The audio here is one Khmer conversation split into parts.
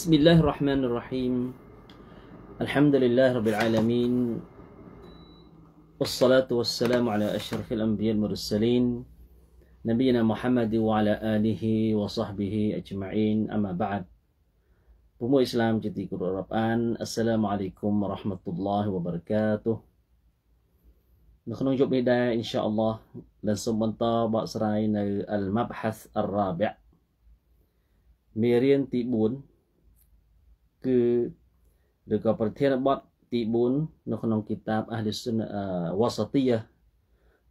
بسم الله الرحمن الرحيم الحمد لله رب العالمين والصلاة والسلام على أشرف الأنبياء المرسلين نبينا محمد وعلى آله وصحبه أجمعين أما بعد ពុំអ៊ីស្លាមជាទីគោរពរាប់អានអស្សឡាមអាឡៃគុំរ៉ាហ្មាតុលឡាហ៊ីវបារកាតុនៅក្នុងយប់នេះដែរអ៊ីនសាអល់ឡោះដែលសូមបន្តបកស្រាយនៅអលម៉ាប់ហាសអរ៉ាប៊ីមេរៀនទី4 គឺឬក៏ប្រធានបទទី4នៅក្នុងគីតាប Ahlus Sunnah Wasatiyah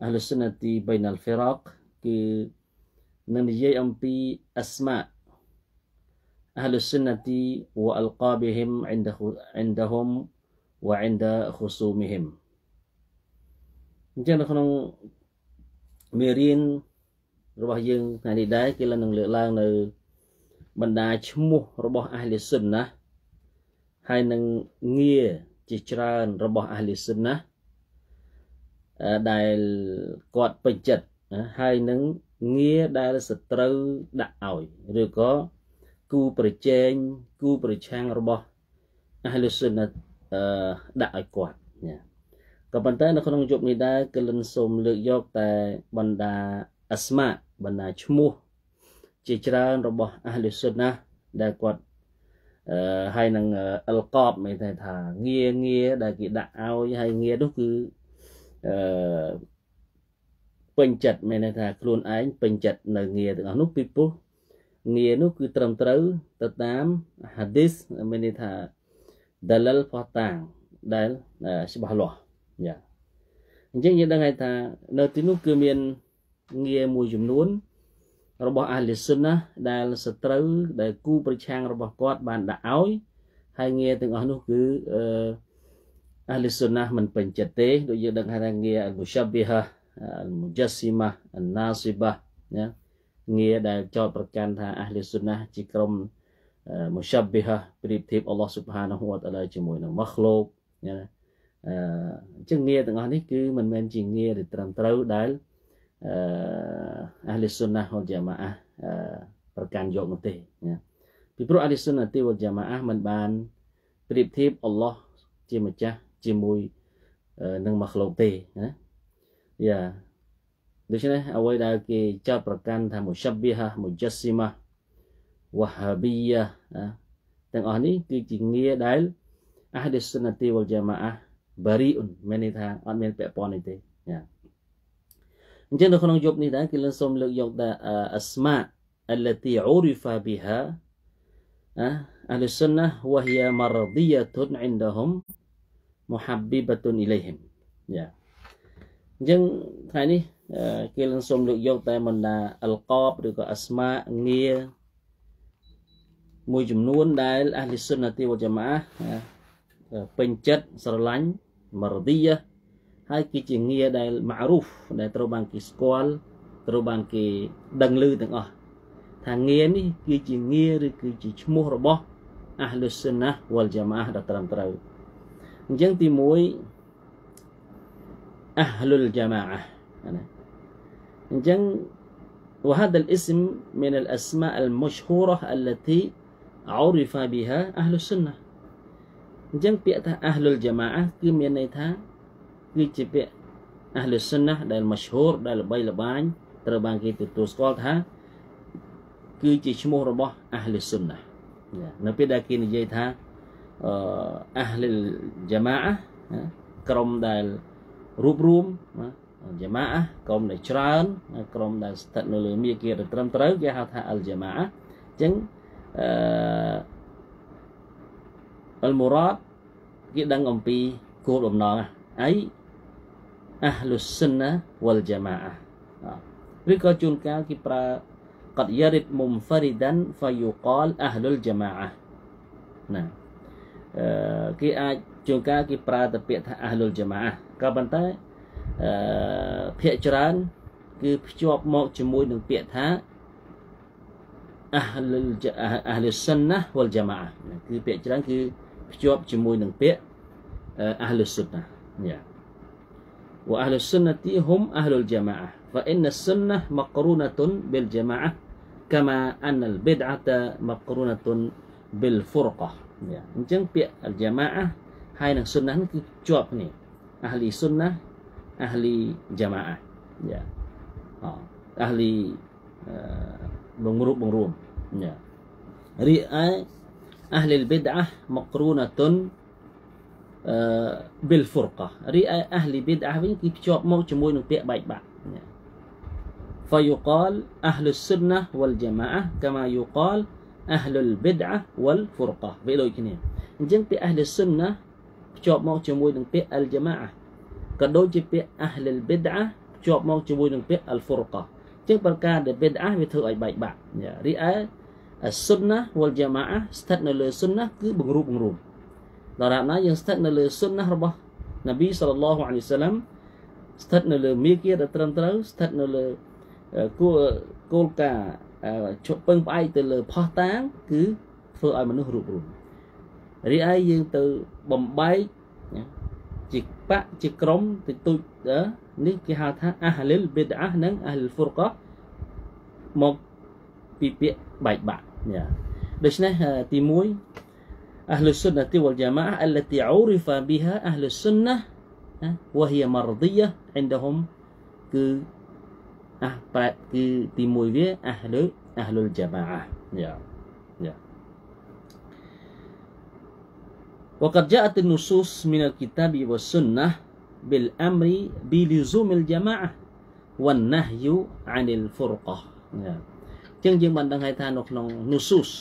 Ahlus Sunnah ti Bainal Firaq គឺនឹងនិយាយអំពី Asma Ahlus Sunnah ti wa alqabihim 'inda 'indahum wa 'inda khusumihim អញ្ចឹងនៅក្នុងមេរៀនរបស់យើងថ្ងៃនេះដែរគេឡើងនឹងលើកឡើងនៅ បណ្ដាឈ្មោះរបស់ Ahlus Sunnah ហើយនឹងងារជាច្រើនរបស់អះលីសុនណាដែលគាត់ពេញចិត្តហើយនឹងងារដែលសត្រូវដាក់ឲ្យឬក៏គូប្រជែងគូប្រឆាំងរបស់អះលុសុនអឺដាក់ឲ្យគាត់ណាក៏ប៉ុន្តែនៅក្នុងយុគនេះដែរគឺលិនសូមលើកយកតែបណ្ដាអស្មាបណ្ដាឈ្មោះជាច្រើនរបស់អះលុសុនណាដែលគាត់អឺ ហើយនឹងអលកបមានតែថាងារងារដែលគេដាក់ឲ្យហើយងារនោះគឺអឺពេញចិត្តមានន័យថាខ្លួនឯងពេញចិត្តនៅងារទាំងអស់នោះពីព្រោះងារនោះគឺត្រឹមត្រូវទៅតាមហាឌីសមានន័យថា dalil ផោះតាងដែលច្បាស់លាស់យ៉ាអញ្ចឹងយើងដឹងហើយថានៅទីនោះគឺមានងារមួយចំនួន របស់អាលីសុនណាដែលសត្រូវដែលគូប្រឆាំងរបស់គាត់បានដាក់ឲ្យហើយងារទាំងអស់នោះគឺអឺអាលីសុនណាមិនពេញចិត្តទេដូចយើងដឹងថាងារអលមុសាប៊ីហាអលមុជស្ស៊ីម៉ាអណាស៊ីបាណាងារដែលចោតប្រកាន់ថាអះលីសុណាជាក្រុមមុសាប៊ីហាប្រៀបធៀបអល់ឡោះស៊ុបហានហូវតាឡាជាមួយនឹងម៉ាខ្លោកណាអញ្ចឹងងារទាំងអស់នេះគឺមិនមែនជាងារដែលត្រឹមត្រូវដែលអះ លីសុណាវលជាម៉ាអាប្រកាន់យកនោះទេណាពីព្រោះអះលីសុណាទីវលជាម៉ាអាមិនបានប្រៀបធៀបអល់ឡោះជាម្ចាស់ជាមួយនឹងម៉ាខ្លោកទេណាយ៉ាដូច្នេះអ្វីដែលគេចោទប្រកាន់ថាមុសាប៊ីហាមុជស្ស៊ីម៉ាវ៉ាហាប៊ីយ៉ាទាំងអស់នេះគឺជាងារដែលអះឌីសុនទីវលជាម៉ាអាបារីអ៊ុនមានន័យថាអត់មានពាក់ព័ន្ធនេះទេចា អញ្ចឹងនៅក្នុងយប់នេះដែរគឺលើសូមលើកយកតែអស្មាអលទីឧរិហ្វាប៊ីហាអអលសុនណះវហ៊ីមរឌីយ៉ាទុនអ៊ីនដហុមមូហាប៊ីបតុនអ៊ីឡៃហ៊ីមយ៉ាអញ្ចឹងថ្ងៃនេះគេនឹងសូមលើកយកតែបណ្ដាអលកបឬក៏អស្មាងារមួយចំនួនដែលអះលិសុនណាទីវតជាម៉ាពេញចិត្តស្រឡាញ់មរឌីយ៉ា ហើយគឺជាងារដែលម៉ារូហ្វដែលត្រូវបានគេស្គាល់ត្រូវបានគេដឹងឮទាំងអស់ថាងារនេះគឺជាងារឬគឺជាឈ្មោះរបស់អះលុសុនណាវលជាម៉ាដែលត្រឹមត្រូវអញ្ចឹងទី1អះលុលជាម៉ាណា إنجن وهذا الاسم من الأسماء المشهورة التي عرف بها أهل السنة إنجن بيئة أهل الجماعة នេះជាពាក្យអាហ្លុសុនណាដែលមឈូរដែលល្បីល្បាញត្រូវបានគេទទួលស្គាល់ថាគឺជាឈ្មោះរបស់អាហ្លុសុនណានៅពេលដែលគេនិយាយថាអាហ្លុលជាម៉ាអះក្រុមដែលរួបរួមជាម៉ាអះក្រុមដែលច្រើនក្រុមដែលស្ថិតនៅលើមាគ៌ាត្រឹមត្រូវគេហៅថាអលជាម៉ាអះអញ្ចឹងអឺអលមូរ៉ាត់គេដឹងអំពីគោលបំណងអី អាហ្លុសសុនណាវលជាម៉ាអាឬក៏ជួនកាលគេប្រើកាត់យារិតមុមហ្វរីដានហ្វាយូកាលអាហ្លុលជាម៉ាអាណាអឺគេអាចជួនកាលគេប្រើតែពាក្យថាអាហ្លុលជាម៉ាអាក៏ប៉ុន្តែអឺភាកច្រើនគឺភ្ជាប់មកជាមួយនឹងពាក្យថាអាហ្លុលអាហ្លុសុនណាវលជាម៉ាអាគឺពាក្យច្រើនគឺភ្ជាប់ជាមួយនឹងពាក្យអាហ្លុសុនណាយ៉ា وأهل السنة هم أهل الجماعة فإن السنة مقرونة بالجماعة كما أن البدعة مقرونة bil furqah អញ្ចឹងពាក្យ al jama'ah ហើយនឹង sunnah នេះគឺជាប់គ្នា ahli sunnah ahli jama'ah យ៉ាអ ahli បង្រួបបង្រួមយ៉ារីឯ ahli bid'ah maqrunatun bil furqah រី ឯ ahli bid'ah វិញគឺភ្ជាប់មកជាមួយនឹងពាក្យបែកបាក់ فيقال أهل السنة والجماعة كما يقال أهل البدعة والفرقة វាដូចគ្នាអញ្ចឹងពាក្យ أهل السنة ភ្ជាប់មកជាមួយនឹងពាក្យ الجماعة ក៏ដូចជាពាក្យ أهل البدعة ភ្ជាប់មកជាមួយនឹងពាក្យ الفرقة អញ្ចឹងប្រការដែល bid'ah វាធ្វើឲ្យបែកបាក់រីឯ السنة والجماعة ស្ថិតនៅលើ sunnah គឺបង្រួបបង្រួម ដរាបណាយើងស្ថិតនៅលើ sunnah របស់នប៊ីសល្លឡោះអាឡៃសាឡាំស្ថិតនៅលើមាគ៌ាដែលត្រឹមត្រូវស្ថិតនៅលើគោលគោលការណ៍ជពឹងផ្អែកទៅលើផោះតាងគឺធ្វើឲ្យមនុស្សរួបរวมរីឯយើងទៅបំបែកជាបៈជាក្រុមតិចតួចនេះគេហៅថាអាហ្លិលប៊ីដអានិងអាហ្លិលហ្វុរកាមកពីពាក្យបែកបាក់ដូច្នេះទី1 أهل السنة والجماعة التي عرف بها أهل السنة وهي مرضية عندهم គឺអះប្រែគឺទី1វាអះលើអះលុលជាម៉ាយ៉ាយ៉ា وقد جاءت النصوص من الكتاب والسنة بالأمر بلزوم الجماعة والنهي عن الفرقة ចឹងយើងបានដឹងហើយថានៅក្នុង nusus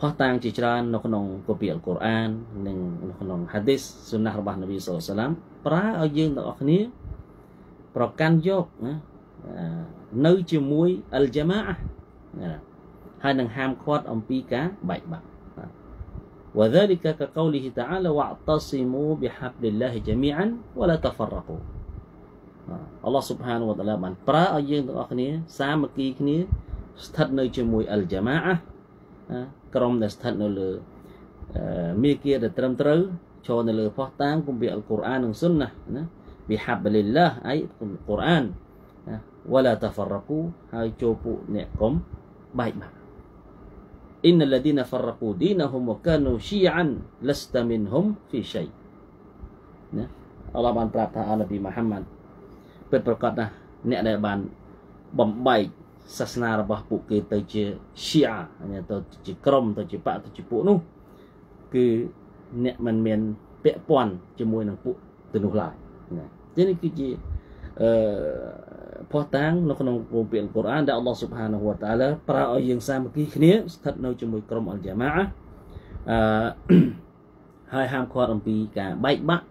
ផុសតាំងជាច្រើននៅក្នុងគម្ពីរអល់កុរអាននិងនៅក្នុងហាឌីសសុណារបស់នប៊ីសូលឡាមប្រើឲ្យយើងទាំងអស់គ្នាប្រកាន់យកណានៅជាមួយអលជាម៉ាហើយនឹងហាមឃាត់អំពីការបែកបាក់ وذلك كقوله تعالى واعتصموا بحبل الله جميعا ولا تفرقوا អល់ឡោះស៊ុបហានវតាឡាបានប្រើឲ្យយើងទាំងអស់គ្នា សាមគ្គីគ្នាស្ថិតនៅជាមួយអលជាម៉ា ក្រុមដែលស្ថិតនៅលើមេគាដែលត្រឹមត្រូវចូលនៅលើផោះតាងគម្ពីរអល់កុរអាននិងសុនណាណា بحبل الله អីកុរអាន wala tafarraqu hai chopu ne kom baik ba innal ladina farraqu dinahum wa kanu syi'an lasta minhum fi shay ណាអល់ឡោះបានប្រាប់ថាអនប៊ីមូហាម៉ាត់ពិតប្រកបណាស់អ្នកដែលបានបំបែក សាសនារបស់ពួកគេទៅជា Shia ទៅជាក្រុមទៅជាបកទៅជាពួកនោះគឺអ្នកមិនមានពាក់ព័ន្ធជាមួយនឹងពួកទៅនោះឡើយណានេះគឺជាអឺផុសតាងនៅក្នុងគម្ពីរអល់កុរអានដែលអល់ឡោះស៊ុបហានាហ៊ូវតាឡាប្រើឲ្យយើងសាមគ្គីគ្នាស្ថិតនៅជាមួយក្រុមអល់យ៉ាម៉ាអឺហើយហាមឃាត់អំពីការបែកបាក់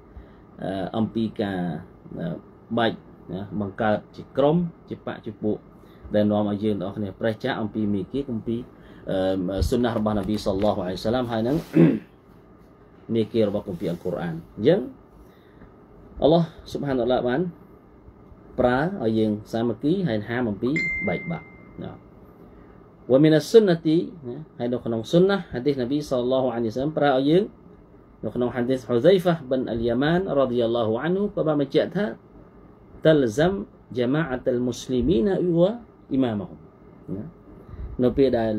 អំពីការបែកណាបង្កើតជាក្រុមជាបកជាពួក ដែលនាំឲ្យយើងទាំងអស់គ្នាប្រេះចាកអំពីមីគីគម្ពីរសុណារបស់នប៊ីសល្លោះអាឡៃសាឡាមហើយនឹងមីគីរបស់គម្ពីរអល់កុរអានអញ្ចឹងអល់ឡោះស៊ុបហានអល់ឡាបានប្រើឲ្យយើងសាមគ្គីហើយហាមអំពីបែកបាក់ណាវមីនសុនណទីហើយនៅក្នុងសុនណះហាឌីសនប៊ីសល្លោះអាឡៃសាឡាមប្រើឲ្យយើងនៅក្នុង hadis Huzaifah bin Al-Yaman radhiyallahu anhu ក៏បានបញ្ជាក់ថា talzam jama'atul muslimina wa المسلمين وإمامهم នៅពេលដែល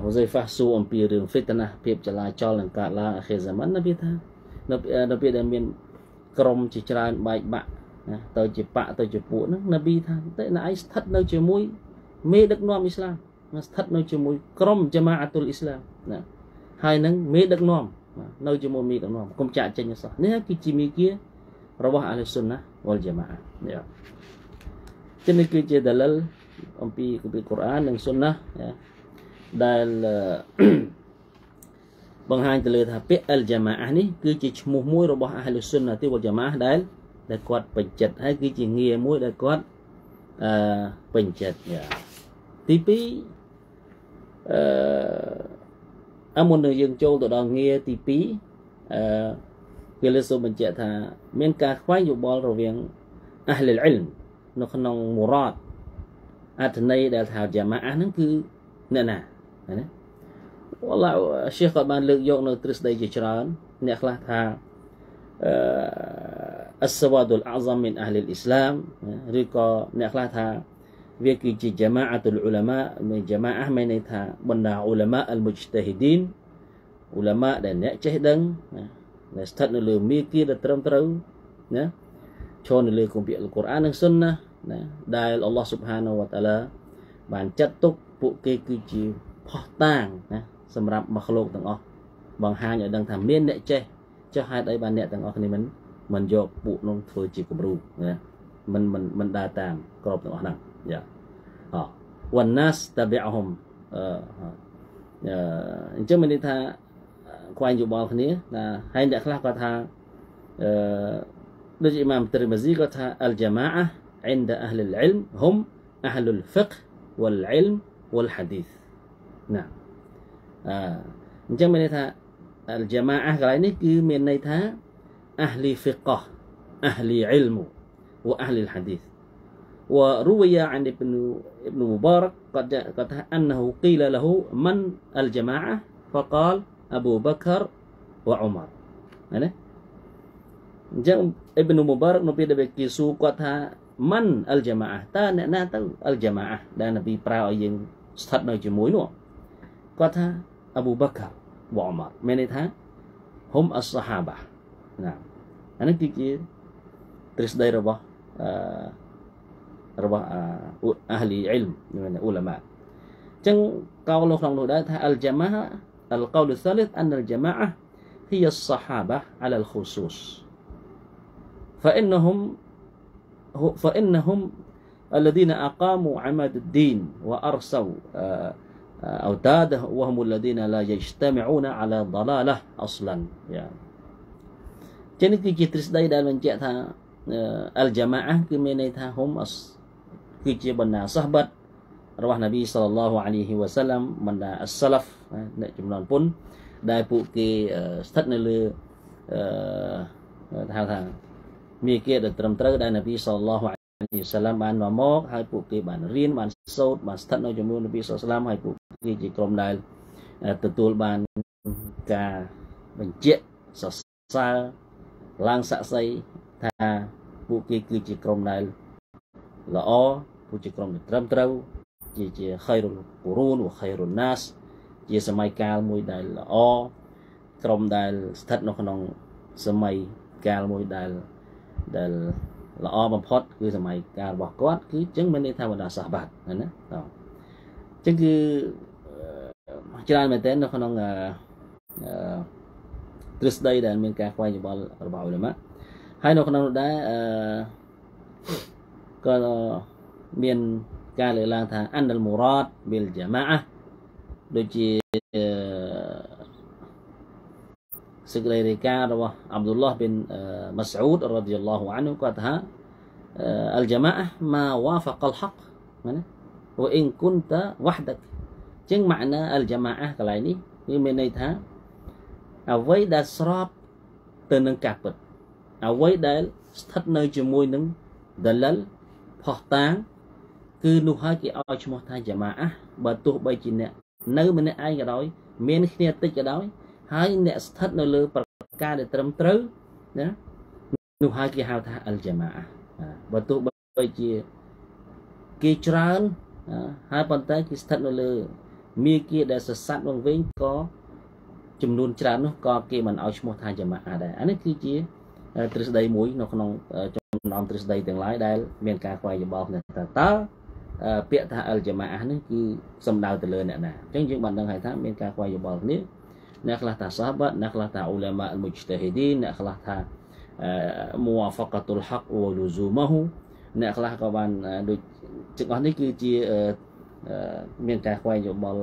ហ៊ូហ្សៃហ្វាសួរអំពីរឿង fitnah ភាពចលាចលនឹងកើតឡើងអាខិរហ្សាម៉ាននប៊ីថានៅពេលដែលមានក្រុមជាច្រើនបែកបាក់ណាទៅជាបកទៅជាពួកហ្នឹងនប៊ីថាតែណៃស្ថិតនៅជាមួយមេដឹកនាំអ៊ីស្លាមស្ថិតនៅជាមួយក្រុមជាម៉ាអាតុលអ៊ីស្លាមណាហើយនឹងមេដឹកនាំនៅជាមួយមេដឹកនាំកុំចាក់ចេញសោះនេះគឺជាមីគារបស់អាលសុនណាវលជាម៉ានេះ ចឹងនេះគឺជាដលិលអំពីគម្ពីរកូរ៉ាននិងសុនណាដែលបង្ហាញទៅលើថាពាក្យអលជាម៉ានេះគឺជាឈ្មោះមួយរបស់អាលសុនណាទីវលជាម៉ាដែលដែលគាត់ពេញចិត្តហើយគឺជាងារមួយដែលគាត់អឺពេញចិត្តទី2អឺអមុននឹងយើងចូលទៅដល់ងារទី2អឺវាលើសូមបញ្ជាក់ថា មានការខ្វែងយោបល់រវាងអះលិលអ៊ីល នៅក្នុងមរតអត្ថន័យដែលថាជាម៉ាអះហ្នឹងគឺអ្នកណាណាវ៉ាឡាឈីខគាត់បានលើកយកនៅទ្រឹស្ដីជាច្រើនអ្នកខ្លះថាអឺអសវ៉ាឌុលអាហ្សាមមិនអះលអ៊ីស្លាមឬក៏អ្នកខ្លះថាវាគឺជាជាម៉ាអតុលអ៊ុឡាម៉ាមានជាម៉ាអះមានន័យថាបណ្ដាអ៊ុឡាម៉ាអលមុជតាហ៊ីឌីនអ៊ុឡាម៉ាដែលអ្នកចេះដឹងដែលស្ថិតនៅលើមេគាដែលត្រឹមត្រូវណាឈរនៅលើគម្ពីរអល់កុរអាននិងសុនណា ណាដែលអល់ឡោះស៊ុបហានវតាឡាបានចាត់ទុកពួកគេគឺជាផោះតាងណាសម្រាប់មកលោកទាំងអស់បង្ហាញឲ្យដឹងថាមានអ្នកចេះចុះហេតុអីបានអ្នកទាំងអស់គ្នាមិនមិនយកពួកនោះធ្វើជាគំរូណាមិនមិនមិនដើរតាមក្របទាំងអស់ហ្នឹងយ៉ាអវណ្ណាសតាបិអហុមអឺអញ្ចឹងមានន័យថាខ្វែងយោបល់គ្នាណាហើយអ្នកខ្លះគាត់ថាអឺដូចអ៊ីម៉ាមទ្រីម៉ាស៊ីគាត់ថាអលជាម៉ាអ عند أهل العلم هم أهل الفقه والعلم والحديث نعم អញ្ចឹងមានន័យថាអលជាម៉ាអកន្លែងនេះគឺមានន័យថា أهل فقه أهل علم وأهل الحديث وروي عن ابن ابن مبارك قد قد أنه قيل له من الجماعة فقال أبو بكر وعمر ណាអញ្ចឹងអ៊ីប៊ីនមុបារកនៅពេលដែលគេសួរគាត់ថា មិនអលជាម៉ាតើអ្នកណាទៅអលជាម៉ាដែលនប៊ីប្រើឲ្យយើងស្ថិតនៅជាមួយនោះគាត់ថាអប៊ូបករវ៉ាម៉ារមានន័យថាហុំអស្សាហាបាណាអានេះគឺជាទ្រឹស្ដីរបស់អឺរបស់អាហ្លីអ៊ីលមមានអ៊ូឡាម៉ាអញ្ចឹងកោលក្នុងនោះដែរថាអលជាម៉ា القول الثالث أن الجماعة هي الصحابة على الخصوص فإنهم فإنهم الذين أقاموا عماد الدين وأرسوا أوتاده وهم الذين لا يجتمعون على ضلالة أصلا يعني ចឹងនេះគឺជាទ្រឹស្ដីដែលបញ្ជាក់ថាអលជាម៉ាអះគឺមានន័យថាហុំគឺជាបណ្ដាសាហបាត់របស់នប៊ីសល្លឡោះអាឡៃហ៊ីវ៉ាសាឡាំបណ្ដាអស្សាឡាហ្វអ្នកចំនួនពុនដែលពួកគេស្ថិតនៅលើអឺថាថា មាគ៌ាដែលត្រឹមត្រូវដែលនប៊ីសល្លឡោះអាឡៃហ៊ីវ៉ាសាឡាំបានមកមកហើយពួកគេបានរៀនបានសូត្របានស្ថិតនៅជាមួយនប៊ីសល្លឡោះសាឡាំហើយពួកគេជាក្រុមដែលទទួលបានការបញ្ជាក់សរសើរឡើងស័ក្តិសិទ្ធិថាពួកគេគឺជាក្រុមដែលល្អពួកជាក្រុមដែលត្រឹមត្រូវជាជាខៃរុលគូរូនវខៃរុលណាសជាសម័យកាលមួយដែលល្អក្រុមដែលស្ថិតនៅក្នុងសម័យកាលមួយដែល ដែលល្អបំផុតគឺសម័យកាលរបស់គាត់គឺចឹងមានន័យថាបណ្ដាសាសបាត់ណាណាតោះចឹងគឺច្រើនមែនទែននៅក្នុងអឺទ្រឹស្ដីដែលមានការខ្វែងយោបល់របស់ឧលមាហើយនៅក្នុងនោះដែរអឺក៏មានការលើកឡើងថាអានលមូរ៉ាតប៊ីលជាម៉ាអដូចជា សេចក្តីរាយការណ៍របស់អាប់ឌុលឡាស់ប៊ីនម៉ាស្អ៊ូដរ៉ាឌីយ៉ាឡោះអានគាត់ថាអលជាម៉ាម៉ាវ៉ាហ្វកលហកណាវអ៊ីនគុនតាវ៉ាហ្ដកចឹងម៉ាណាអលជាម៉ាកន្លែងនេះវាមានន័យថាអ្វីដែលស្របទៅនឹងការពិតអ្វីដែលស្ថិតនៅជាមួយនឹងដលិលផោះតាងគឺនោះហើយគេឲ្យឈ្មោះថាជាម៉ាអះបើទោះបីជាអ្នកនៅម្នាក់ឯងក៏ដោយមានគ្នាតិចក៏ដោយ ហើយអ្នកស្ថិតនៅលើប្រការដែលត្រឹមត្រូវណានោះហើយគេហៅថាអលជាម៉ាអះបើទោះបីជាគេច្រើនហើយប៉ុន្តែគេស្ថិតនៅលើមាគ៌ាដែលសស័តវងវិញក៏ចំនួនច្រើននោះក៏គេមិនឲ្យឈ្មោះថាជាម៉ាអះដែរអានេះគឺជាទ្រឹស្ដីមួយនៅក្នុងចំណោមទ្រឹស្ដីទាំងឡាយដែលមានការខ្វែងយោបល់គ្នាតើតើពាក្យថាអលជាម៉ាអះនេះគឺសំដៅទៅលើអ្នកណាអញ្ចឹងយើងបានដឹងហើយថាមានការខ្វែងយោបល់គ្នា អ្នកខ្លះថាសាហាបអ្នកខ្លះថាអ៊ូឡាម៉ាអលមុជតាហ៊ីឌីនអ្នកខ្លះថាមូវ៉ាហ្វកាតុលហកវលូស៊ូម៉ាហ៊ូអ្នកខ្លះក៏បានដូចទាំងអស់នេះគឺជាមានការខ្វែងយោបល់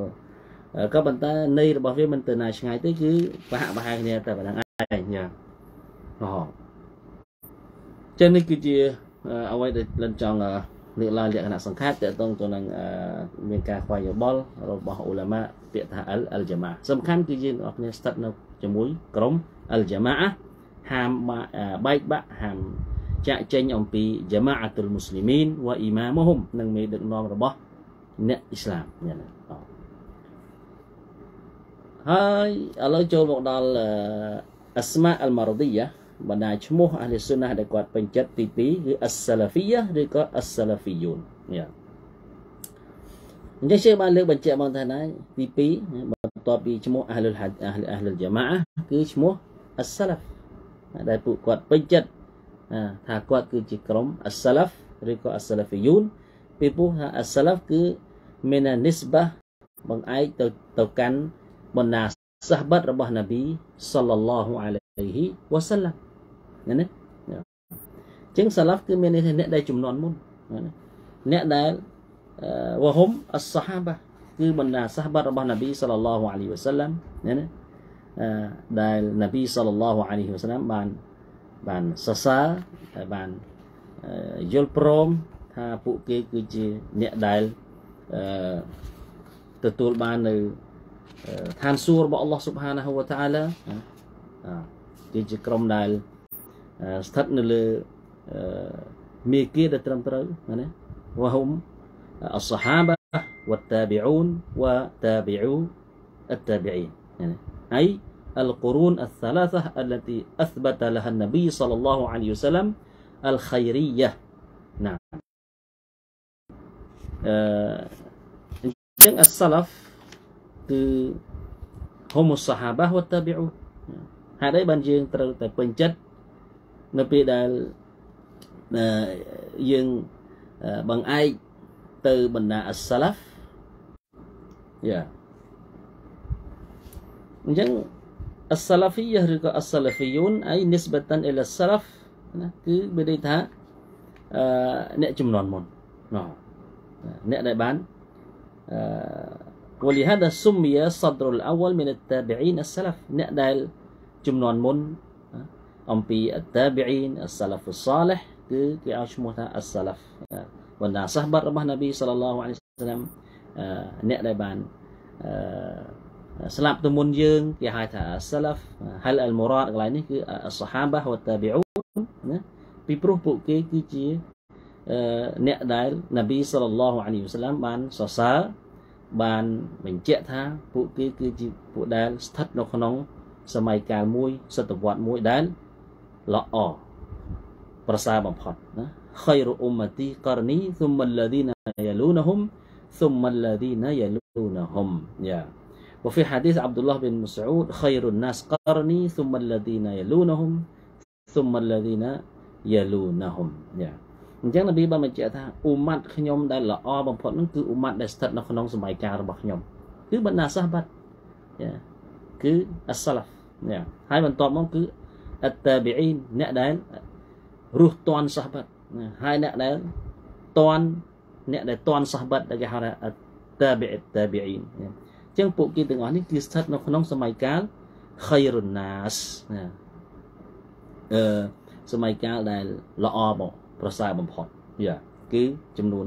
ក៏ប៉ុន្តែនៃរបស់វាមិនទៅណាឆ្ងាយទេគឺប្រហាក់ប្រហែលគ្នាតែប៉ុណ្្នឹងឯងយ៉ាអូចឹងនេះគឺជាអ្វីដែលលិនចង់ លើកឡើងលក្ខណៈសង្ខេបតកតងទៅនឹងមានការខ្វែងយោបល់របស់អ៊ូឡាម៉ាពាក្យថាអលអលជាម៉ាសំខាន់គឺយើងអរគ្នាស្ថិតនៅជាមួយក្រុមអលជាម៉ាហាមបែកបាក់ហាមចាក់ចេញអំពីជាម៉ាអតុលមូស្លីមីនវ៉ាអ៊ីម៉ាមហ៊ុំនិងមេដឹកនាំរបស់អ្នកអ៊ីស្លាមយ៉ាងណាហើយឥឡូវចូលមកដល់អស្មាអលម៉ារឌីយ៉ា បណ្ដាឈ្មោះអាលីស៊ុនណាដែលគាត់ពេញចិត្តទី2គឺអស្សាឡាហ្វីយ៉ាឬក៏អស្សាឡាហ្វីយូនយ៉ាអញ្ចឹងជាបានលើកបញ្ជាក់មកថាណាទី2បន្ទាប់ពីឈ្មោះអះលុលហាអះលអះលុលយ៉ាម៉ាគឺឈ្មោះអស្សាឡាហ្វដែលពួកគាត់ពេញចិត្តថាគាត់គឺជាក្រុមអស្សាឡាហ្វឬក៏អស្សាឡាហ្វីយូនពីព្រោះថាអស្សាឡាហ្វគឺមាននិស្បាបង្អែកទៅទៅកាន់បណ្ដាសាហបតរបស់នប៊ីសល្លឡោះអាឡៃហ៊ីវ៉ាសាឡាំ ណាណាចឹងសាឡាហ្វគឺមានន័យថាអ្នកដែលចំនួនមុនអ្នកដែលវហុំអស្សាហាបាគឺបណ្ដាសាហបតរបស់នប៊ីសល្លឡោះអាឡៃហ៊ីវ៉ាសាឡាំណាណាដែលនប៊ីសល្លឡោះអាឡៃហ៊ីវ៉ាសាឡាំបានបានសរសើរហើយបានយល់ព្រមថាពួកគេគឺជាអ្នកដែលអឺទទួលបាននៅឋានសួគ៌របស់អល់ឡោះស៊ុបហានាហ៊ូវតាអាឡាគឺជាក្រុមដែល ស្ថិតនៅលើមេគាដែលត្រឹមត្រូវណាវហុំអស្សាហាបាវតាប៊ីអ៊ូនវតាប៊ីអ៊ូ التابعين يعني أي القرون الثلاثة التي أثبت لها النبي صلى الله عليه وسلم الخيرية نعم អឺអញ្ចឹងអសាឡាហ្វគឺហុមសាហាបាវតាប៊ីអ៊ូហេតុអីបានយើងត្រូវតែពេញចិត្ត នៅពេលដែលយើងបង្អែកទៅបណ្ដាអសាឡាហ្វយ៉ាអញ្ចឹងអសាឡាហ្វីយ៉ាឬក៏អសាឡាហ្វីយូនអៃនិស្បតានអ៊ីឡាសាឡាហ្វណាគឺមានន័យថាអឺអ្នកចំនួនមុនណាអ្នកដែលបានអឺ ولهذا سمي صدر الأول من التابعين السلف អ្នកដែលចំនួនមុន អំពីអតតាប៊ីអ៊ីនអសាឡាហ្វុសាលេះគឺគេឲ្យឈ្មោះថាអសាឡាហ្វបណ្ដាសាហបាត់របស់នប៊ីសាឡឡោះអាឡៃសាឡាមអ្នកដែលបានស្លាប់ទៅមុនយើងគេហៅថាអសាឡាហ្វហើយអលមូរ៉ាតកន្លែងនេះគឺអសាហាបាហវតាប៊ីអ៊ូណាពីព្រោះពួកគេគឺជាអ្នកដែលនប៊ីសាឡឡោះអាឡៃសាឡាមបានសរសើរបានបញ្ជាក់ថាពួកគេគឺជាពួកដែលស្ថិតនៅក្នុងសម័យកាលមួយសតវត្សមួយដែល ល្អប្រសើរបំផុតណា خير أمتي قرني ثم الذين يلونهم ثم الذين يلونهم يا وفي حديث عبد الله بن مسعود خير الناس قرني ثم الذين يلونهم ثم الذين يلونهم يا អញ្ចឹងនប៊ីបានបញ្ជាក់ថាអ៊ូម៉ាត់ខ្ញុំដែលល្អបំផុតនោះគឺអ៊ូម៉ាត់ដែលស្ថិតនៅក្នុងសម័យកាលរបស់ខ្ញុំគឺបណ្ដាសាសបាត់គឺអសាឡាហ្វហើយបន្ទាប់មកគឺ អត្តាប៊ីអ៊ីនអ្នកដែលរស់តន់សាសបាត់ហើយអ្នកដែលតន់អ្នកដែលតន់សាសបាត់ដែលគេហៅថាអត្តាប៊ីអត្តាប៊ីអ៊ីនអញ្ចឹងពួកគេទាំងអស់នេះគឺស្ថិតនៅក្នុងសម័យកាល khairuun nas អឺសម័យកាលដែលល្អបងប្រសើរបំផុតយ៉ាគឺចំនួន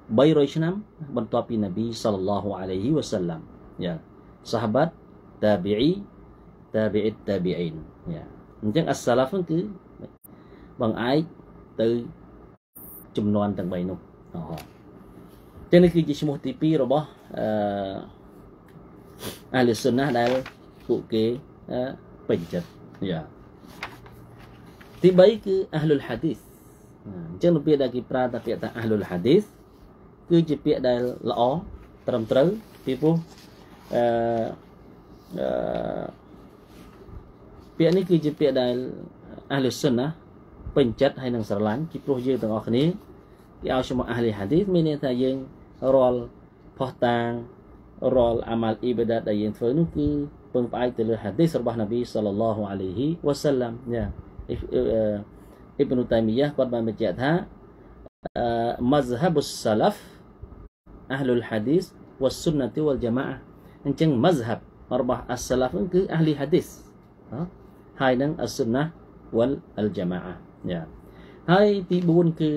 300ឆ្នាំបន្ទាប់ពីនប៊ីសល្លឡោះអាឡៃហ៊ីវ៉ាសាឡាំយ៉ាសាហាបាត់តាប៊ីអ៊ីតាប៊ីអ៊ីតាប៊ីអ៊ីនយ៉ា អញ្ចឹងអសាឡាហ្វគឺបង្អែកទៅចំនួនទាំង3នោះអូចឹងនេះគឺជាឈ្មោះទី2របស់អឺអាលីសុនណាដែលពួកគេពេញចិត្តយ៉ាទី3គឺអាហ្លុលហាឌីសអញ្ចឹងពាក្យដែលគេប្រើថាពាក្យថា ahlul hadith គឺជាពាក្យដែលល្អត្រឹមត្រូវពីព្រោះអឺអឺ ពាក្យនេះគឺជាពាក្យដែល ahlus sunnah ពេញចិត្តហើយនឹងស្រឡាញ់ពីព្រោះយើងទាំងអស់គ្នាគេឲ្យឈ្មោះ ahli hadith មានន័យថាយើងរាល់ផោះតាងរាល់អាម៉ាល់អ៊ីបាដាតដែលយើងធ្វើនោះគឺពឹងផ្អែកទៅលើ hadith របស់នប៊ីសល្លឡោះអាឡៃហ៊ីវ៉ាសាឡាំយ៉ាអ៊ីប្នូតៃមីយ៉ាគាត់បានបញ្ជាក់ថាមហ្ហាបុសសាឡាហ្វអះលុលហាឌីសវ៉ាសុនណទីវលជាម៉ាអញ្ចឹងមហ្ហាបរបស់អស្សាឡាហ្វគឺអះលីហាឌីស ហើយនឹងអសុនណាវលអលជាម៉ាយ៉ាហើយទី4គឺ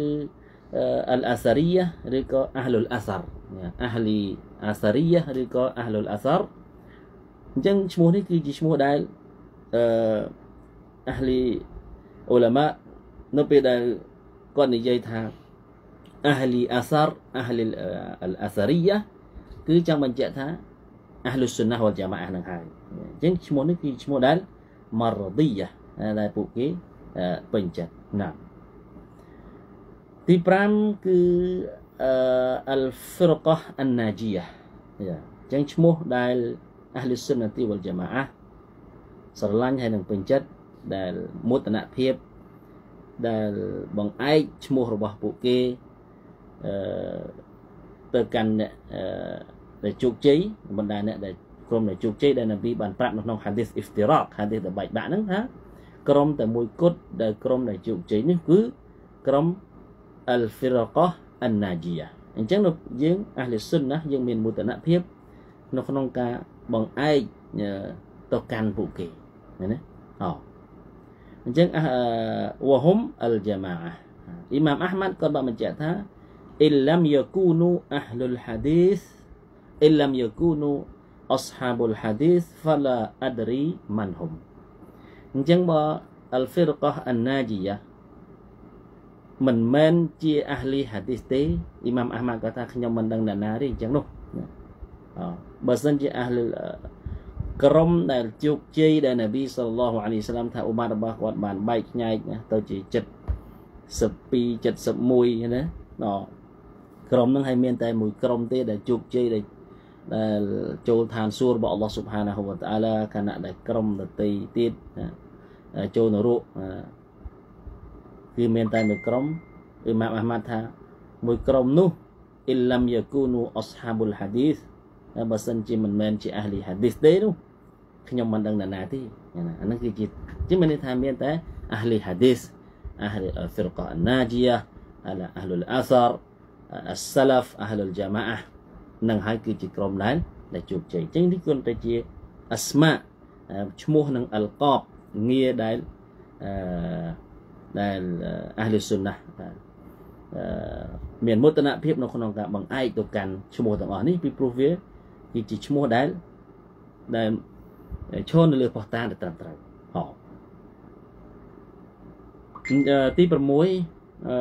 អលអាសារីយ៉ាឬក៏អះលុលអាសារអះលីអាសារីយ៉ាឬក៏អះលុលអាសារអញ្ចឹងឈ្មោះនេះគឺជាឈ្មោះដែលអឺអះលីអ៊ូឡាម៉ានៅពេលដែលគាត់និយាយថាអះលីអាសារអះលីអលអាសារីយ៉ាគឺចង់បញ្ជាក់ថាអះលុសុនណាវលជាម៉ានឹងហើយអញ្ចឹងឈ្មោះនេះគឺឈ្មោះដែល ម៉ារឌីយ៉ាដែលពួកគេពេញចិត្តណាទី5គឺអលហ្វិរកោះអានណាជីយ៉ាយ៉ាអញ្ចឹងឈ្មោះដែលអះលីសុនណាទីវលជាម៉ាអាស្រឡាញ់ហើយនឹងពេញចិត្តដែលមោទនភាពដែលបងឯកឈ្មោះរបស់ពួកគេអឺទៅកាន់អ្នកអឺដែលជោគជ័យបណ្ដាអ្នកដែល ក្រុមដែលជោគជ័យដែលនប៊ីបានប្រាប់នៅក្នុង hadith iftiraq hadith ដែលបែកបាក់ហ្នឹងថាក្រុមតែមួយគត់ដែលក្រុមដែលជោគជ័យនេះគឺក្រុម al-firqah an-najiyah អញ្ចឹងយើងអះលីសុនណាយើងមានមោទនភាពនៅក្នុងការបងឯកទៅកាន់ពួកគេណាអូអញ្ចឹងវហុំអលជាម៉ាអ៊ីម៉ាមអាហ្មាត់ក៏បានបញ្ជាក់ថាអ៊ីឡាំយ៉ាគូនូអហ្លុលហាឌីសអ៊ីឡាំយ៉ាគូនូ អស្ហាបុលហាឌីសហ្វាឡាអដរីម៉ាន់ហុំអញ្ចឹងបើអលហ្វីរកោះអាណាជីយ៉ាមិនមែនជាអាហ្លីហាឌីសទេអ៊ីម៉ាមអាហ្មាត់ក៏ថាខ្ញុំមិនដឹងអ្នកណាទេអញ្ចឹងនោះអបើសិនជាអាហ្លុលក្រុមដែលជោគជ័យដែលនប៊ីសល្លឡោះអាឡៃសាឡាមថាអ៊ុមារបស់គាត់បានបែកខ្ញែកណាទៅជា72 71ណាណក្រុមនឹងឲ្យមានតែមួយក្រុមទេដែលជោគជ័យដែល ដែលចូលឋានសួគ៌របស់អល់ឡោះស៊ុបហានាហ៊ូវតាឡាខណៈដែលក្រុមដតីទៀតចូលនរកគឺមានតែមួយក្រុមអ៊ីម៉ាមអាហ្មាត់ថាមួយក្រុមនោះអ៊ីឡាំយ៉ាគូនូអស្ហាបុលហាឌីសបើសិនជាមិនមែនជាអាហ្លីហាឌីសទេនោះខ្ញុំមិនដឹងនរណាទេអាហ្នឹងគឺជាជាមានន័យថាមានតែអាហ្លីហាឌីសអាហ្លីហ្វីរកាអាណាជីយ៉ាអាហ្លុលអាសារអស្សាឡាហ្វអាហ្លុលជាម៉ាអា នឹងហើយគឺជាក្រុមដែលដែលជោគជ័យអញ្ចឹងនេះគន់តែជាអស្មៈឈ្មោះនឹងអលកបងារដែលអឺដែលអះលុសុនណាមានមោទនភាពនៅក្នុងការបង្អែកទៅកាន់ឈ្មោះទាំងអស់នេះពីព្រោះវាគឺជាឈ្មោះដែលដែលឈរនៅលើផោះតាងដែលត្រឹមត្រូវហោទី6អឺ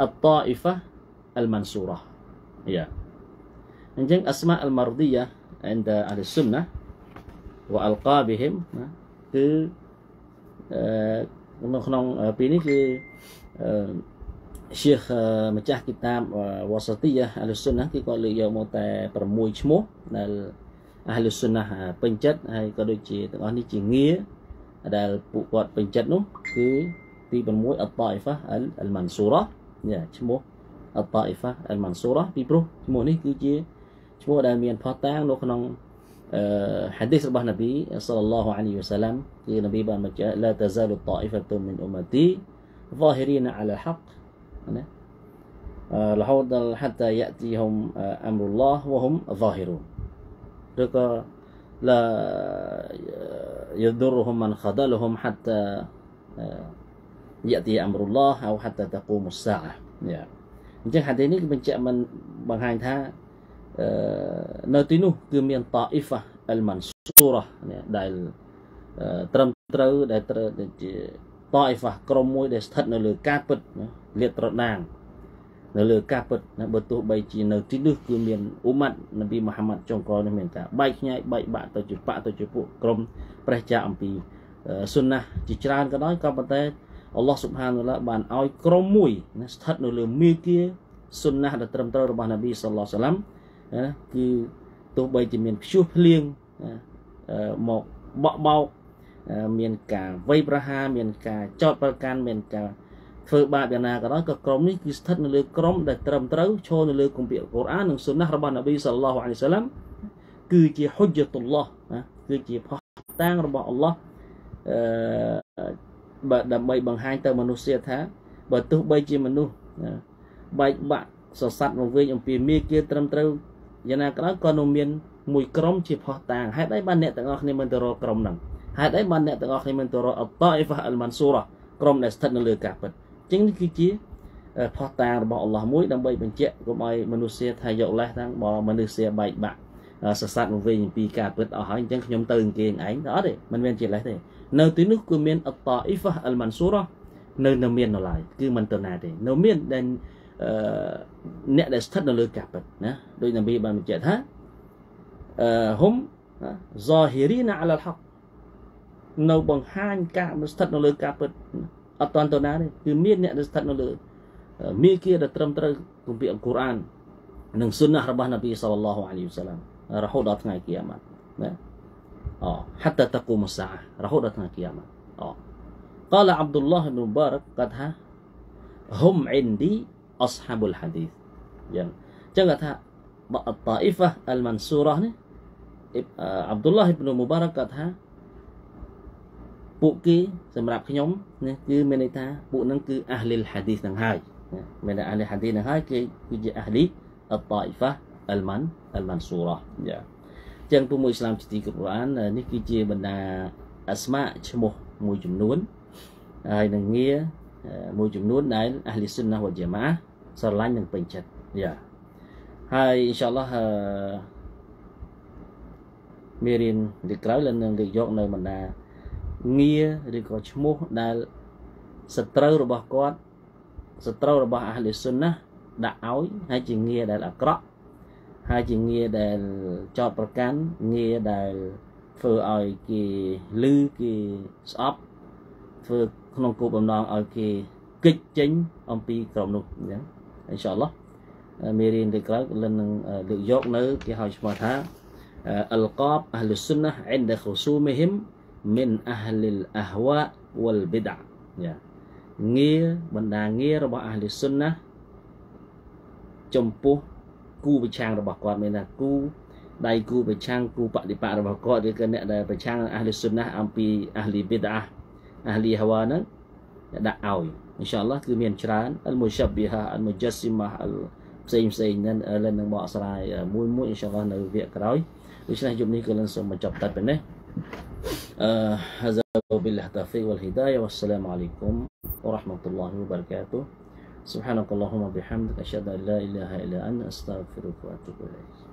អតតអ៊ីហ្វាអលម៉ាន់ស៊ូរ៉ាយ៉ា អញ្ចឹងអស្មាអលម៉ារឌីយ៉ា and the អលសុនណាវ៉អលកាប៊ីហ៊ីមណាគឺអឺនៅក្នុងពីនេះគឺអឺ Syekh ម្ចាស់គីតាប Wasatiyah Al-Sunnah គឺគាត់លើកយកមកតែ6ឈ្មោះដែល Ahlus Sunnah ពេញចិត្តហើយក៏ដូចជាទាំងអស់នេះជាងារដែលពួកគាត់ពេញចិត្តនោះគឺទី6 At-Ta'ifah Al-Mansurah ឈ្មោះ At-Ta'ifah Al-Mansurah ពីព្រោះឈ្មោះនេះគឺជា ឈ្មោះដែលមានផុសតាងនៅក្នុងអឺ hadith របស់នប៊ីសល្លឡោះអាឡៃហ៊ីវសាឡាំគឺនប៊ីបានបញ្ជាក់ لا تزال الطائفة من أمتي ظاهرين على الحق ណារហូតដល់ حتى يأتيهم أمر الله وهم ظاهرون ឬក៏ لا يضرهم من خذلهم حتى يأتي أمر الله أو حتى تقوم الساعة អញ្ចឹងហាឌីនេះបញ្ជាក់មិនបង្ហាញថា នៅទីនោះគឺមានតាអ៊ីហ្វាអលម៉ាន់ស៊ូរ៉ាដែលត្រឹមត្រូវដែលត្រូវជាតាអ៊ីហ្វាក្រុមមួយដែលស្ថិតនៅលើការពិតលាតត្រដាងនៅលើការពិតណាបើទោះបីជានៅទីនោះគឺមានអ៊ុម៉ាត់នប៊ីមូហាម៉ាត់ចុងក្រោយនេះមានការបែកខ្ញែកបែកបាក់ទៅជាបកទៅជាពួកក្រុមព្រះចាអំពីសុនណាជាច្រើនក៏ដោយក៏ប៉ុន្តែអល់ឡោះស៊ុបហានតាឡាបានឲ្យក្រុមមួយណាស្ថិតនៅលើមេគាសុនណាដែលត្រឹមត្រូវរបស់នប៊ីសល្លោះសាឡាំ ណាគឺទោះបីជាមានព្យុះភ្លៀងមកបក់បោកមានការវាយប្រហារមានការចោតប្រកាន់មានការធ្វើបាបយ៉ាងណាក៏ដោយក៏ក្រុមនេះគឺស្ថិតនៅលើក្រុមដែលត្រឹមត្រូវឈរនៅលើគម្ពីរកូរ៉ាននិងសុនណះរបស់នប៊ីសល្លោះអាឡៃសាឡាំគឺជាហុជតុលឡោះណាគឺជាផុសតាងរបស់អល់ឡោះអឺបើដើម្បីបង្ហាញទៅមនុស្សថាបើទោះបីជាមនុស្សបែកបាក់សស័តមកវិញអំពីមេគាត្រឹមត្រូវ យ៉ាងណាក៏ដោយក៏នៅមានមួយក្រុមជាផុសតាងហេតុអីបានអ្នកទាំងអស់គ្នាមិនទៅរកក្រុមហ្នឹងហេតុអីបានអ្នកទាំងអស់គ្នាមិនទៅរកអតអ៊ីហ្វាអលម៉ាន់ស៊ូរ៉ាក្រុមដែលស្ថិតនៅលើការពិតចឹងនេះគឺជាផុសតាងរបស់អល់ឡោះមួយដើម្បីបញ្ជាក់កុំឲ្យមនុស្សថាយកលេសទាំងបើមនុស្សបែកបាក់សស័តមកវិញពីការពិតអស់ហើយអញ្ចឹងខ្ញុំទៅអង្គឯងឯងអត់ទេមិនមែនជាលេសទេនៅទីនោះគឺមានអតអ៊ីហ្វាអលម៉ាន់ស៊ូរ៉ានៅនៅមាននៅឡើយគឺមិនទៅណាទេនៅមានដែល អឺអ្នកដែលស្ថិតនៅលើការពិតណាដោយនប៊ីបានបញ្ជាក់ថាអឺហុំ ظاهرين على الحق នៅបង្ហាញការស្ថិតនៅលើការពិតអត់តាន់ទៅណាទេគឺមានអ្នកដែលស្ថិតនៅលើ មេគាដែលត្រឹមត្រូវគម្ពីរអល់កុរអាននិងសុណារបស់នប៊ីសល្លឡោះអាឡៃហ៊ីវសាឡាមរហូតដល់ថ្ងៃគីយ៉ាម៉ាត់ណាអូ حتى تقوم الساعه រហូតដល់ថ្ងៃគីយ៉ាម៉ាត់អូ قال عبد الله بن مبارك قد ها هم عندي អស្ហាបុលហាឌីសយ៉ាងចឹងគាត់ថាអតៃហ្វាអលម៉ាន់ស៊ូរ៉ានេះអាប់ឌុលឡាហ៊ីប្នុមូបារ៉ាកគាត់ថាពួកគេសម្រាប់ខ្ញុំណាគឺមានន័យថាពួកហ្នឹងគឺអាហ្លីលហាឌីសហ្នឹងហើយមានអាហ្លីលហាឌីសហ្នឹងហើយគេគឺជាអាហ្លីអតៃហ្វាអលម៉ាន់អលម៉ាន់ស៊ូរ៉ាយ៉ាចឹងពុំមួយឥស្លាមជាទីកូរ៉ាននេះគឺជាបណ្ដាអាស្មាឈ្មោះមួយចំនួនហើយនឹងងារ មួយចំនួនដែលអាហ្លីស៊ុនណាវ៉ាជាម៉ាស្រឡាញ់និងពេញចិត្តយ៉ាហើយអ៊ីនសាអល់ឡោះមេរៀនទីក្រោយលើនឹងលើកយកនៅបណ្ដាងារឬក៏ឈ្មោះដែលសត្រូវរបស់គាត់សត្រូវរបស់អាហ្លីស៊ុនណាដាក់ឲ្យហើយជាងារដែលអាក្រក់ហើយជាងារដែលចោតប្រកាន់ងារដែលធ្វើឲ្យគេលឺគេស្អប់ធ្វើ ក្នុងគោលបំណងឲ្យគេគិចចេញអំពីក្រុមនោះអញ្ចឹងអ៊ីនសាអល់ឡោះមេរៀនទីក្រោយលនឹងលើកយកនៅគេហៅឈ្មោះថា القاب أهل السنة عند خصومهم من أهل الأهواء والبدع ងារបណ្ដាងាររបស់អះលីសុនណាចំពោះគូប្រឆាំងរបស់គាត់មានថាគូដៃគូប្រឆាំងគូបដិបត្តិរបស់គាត់ឬក៏អ្នកដែលប្រឆាំងអះលីសុនណាអំពីអះលីបិដាអះ លីហាវ៉ាហ្នឹងដាក់ឲ្យអ៊ីនសាអល់ឡោះគឺមានច្រើនអលមុឆាប៊ីហាអលមុជស៊ីម៉ាអលផ្សេងផ្សេងហ្នឹងលើនឹងបកស្រាយមួយមួយអ៊ីនសាអល់ឡោះនៅវគ្គក្រោយដូច្នេះយប់នេះក៏នឹងសូមបញ្ចប់តែប៉ុណ្ណេះអឺ هذا وبالله التوفيق والهدايه والسلام عليكم ورحمه الله وبركاته سبحانك اللهم وبحمدك اشهد ان لا اله الا انت استغفرك واتوب اليك